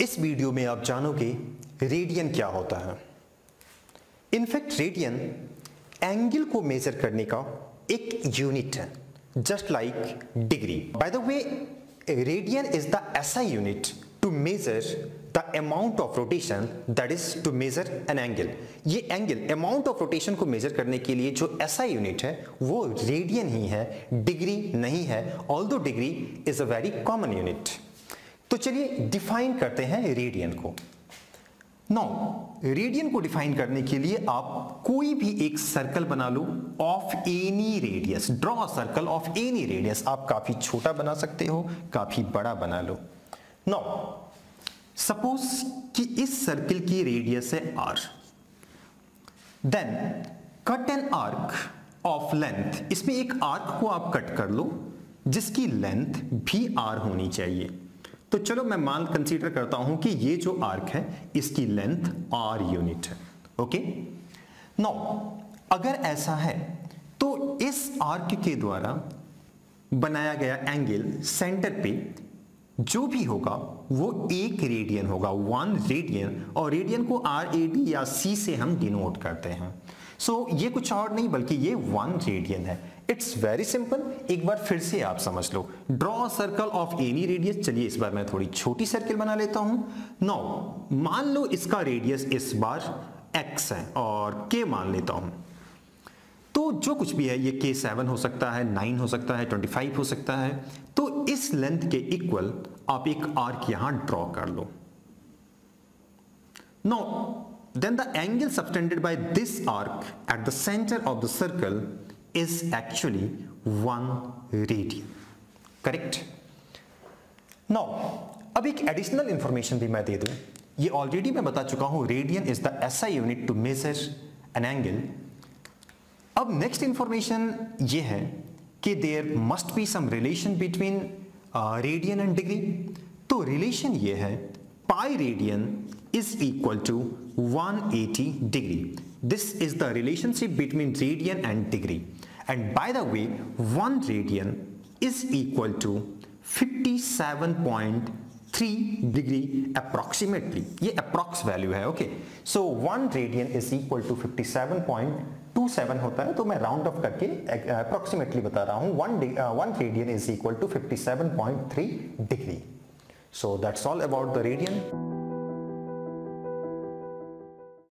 इस वीडियो में आप जानोगे रेडियन क्या होता है। इनफैक्ट रेडियन एंगल को मेजर करने का एक यूनिट है just like degree by the way radian is the ऐसा unit to measure the amount of rotation that is to measure an angle ये एंगल अमाउंट ऑफ़ रोटेशन को measure करने के लिए जो ऐसा यूनिट है, वो रेडियन ही है डिग्री नहीं है although degree is a very common unit तो चलिए डिफाइन करते हैं रेडियन को। नो रेडियन को डिफाइन करने के लिए आप कोई भी एक सर्कल बना लो of any radius draw circle of any radius आप काफ़ी छोटा बना सकते हो, काफ़ी बड़ा बना लो। नो सपोज़ कि इस सर्कल की रेडियस है R then cut an arc of length इसमें एक आर्क को आप कट कर लो, जिसकी लेंथ भी आर होनी चाहिए। तो चलो मैं मान कंसीडर करता हूँ कि ये जो आर्क है, इसकी लेंथ आर यूनिट है ओके नो अगर ऐसा है तो इस आर्क के द्वारा बनाया गया एंगल सेंटर पे जो भी होगा, वो एक रेडियन होगा वन रेडियन और रेडियन को आर ए डी या सी से हम डिनोट करते हैं। सो so, ये कुछ और नहीं बल्कि ये वन रेडियन है। इट्स वेरी सिंपल एक बार फिर से आप समझ लो। Draw circle of any radius चलिए इस बार मैं थोड़ी छोटी सर्किल बना लेता हूँ। नो मान लो इसका रेडियस इस बार एक्स है और के मान लेता हूँ। तो जो कुछ भी है ये के सेवन हो सकता है नाइन हो सकता है ट्वेंटी फाइव हो सकता है। तो इस लेंथ के इक्वल आप एक आर्क यहाँ ड्रॉ कर लो। Now then the angle subtended by this arc at the center of the circle is actually 1 radian. Correct? Now, अब एक एडिशनल इंफॉर्मेशन भी मैं दे दूँ। ये ऑलरेडी मैं बता चुका हूँ रेडियन इज़ द ऐसा unit to measure an angle अब नेक्स्ट इंफॉर्मेशन ये है कि there must be some relation between radian and degree तो रिलेशन ये है pi radian is equal to 180 degree. This is the relationship between radian and degree. And by the way, 1 radian is equal to 57.3 degree approximately. ये approx value है okay? So 1 radian is equal to 57.27 होता है तो मैं round off करके approximately बता रहा हूँ 1 uh, 1 radian is equal to 57.3 degree. So that's all about the radian.